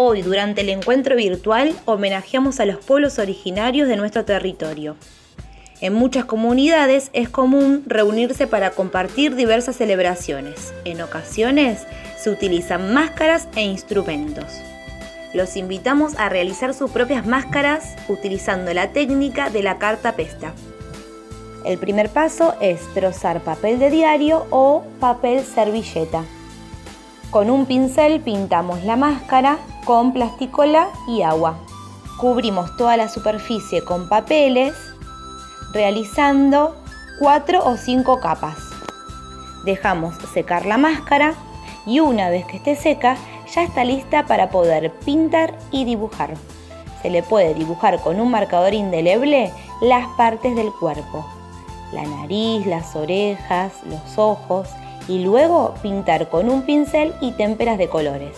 Hoy, durante el encuentro virtual, homenajeamos a los pueblos originarios de nuestro territorio. En muchas comunidades es común reunirse para compartir diversas celebraciones. En ocasiones se utilizan máscaras e instrumentos. Los invitamos a realizar sus propias máscaras utilizando la técnica de la carta pesta. El primer paso es trozar papel de diario o papel servilleta. Con un pincel pintamos la máscara con plasticola y agua. Cubrimos toda la superficie con papeles, realizando 4 o 5 capas. Dejamos secar la máscara y una vez que esté seca ya está lista para poder pintar y dibujar. Se le puede dibujar con un marcador indeleble las partes del cuerpo, la nariz, las orejas, los ojos y luego pintar con un pincel y témperas de colores.